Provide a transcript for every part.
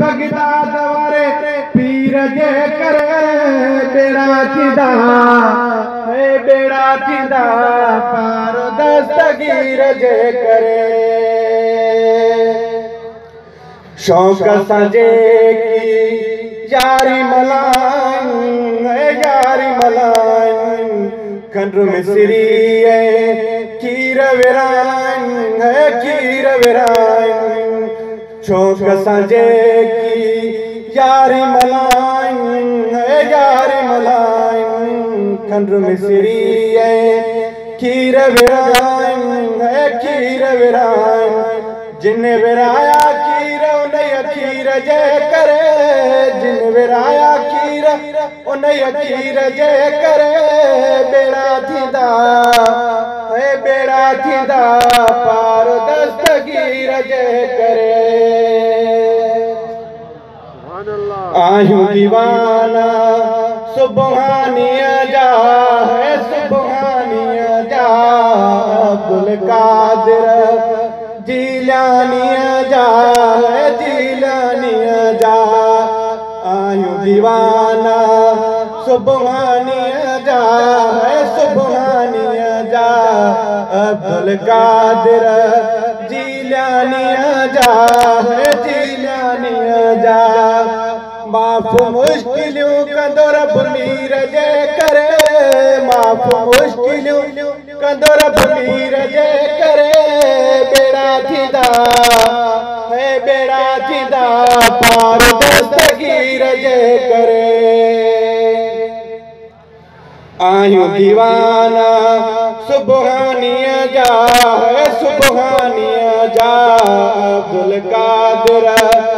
بگداد واري پير جي ڪري ٻيڙا هي ٻيڙا ٿيندا پار دستگير جي ڪري. شوق سان جيڪي ياري ملائن ياري ملائن کنڊ مصري کير ورائن کير ورائن شوق سان جيڪي ياري ملائن ياري ملائن کنڊ مصري کير ورائن کير ورائن جن ورايا کير ان کير جي ڪري جن ورايا کير ان کير جي ڪري ٻيڙا ٿيندا ٿيندا پار جي आहियूं दीवाना सुबहानीअ जा है सुबहानीअ जा अब्दुल कादिर। जीलानीअ जा है जीलानीअ जा आहियूं दीवाना सुबहानीअ जा है सुबहानीअ जा अब्दुल कादिर। जीलानीअ जा है जीलानीअ जा معاف مشڪليون ڪندو رب مير جي ڪري معاف مشڪليون ڪندو رب مير جي ڪري ٻيڙا ٿيندا هي ٻيڙا ٿيندا پار دستگير جي ڪري. آهيون ديوانا سبهانيءَ جا سبهانيءَ جا عبدل ڪادر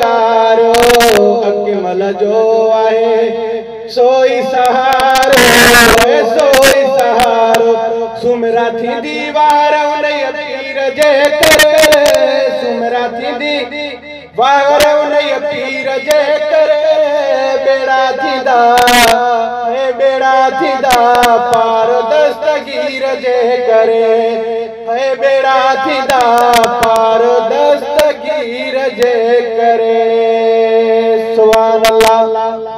تاريو اڪمل جو آهي سوئي سهارو سوئي سهارو سمرا ٿيندي وار سمرا ٿيندي وار ان پير جي ڪري پار دستگير جي ڪري धीरज करे सुबह अल्लाह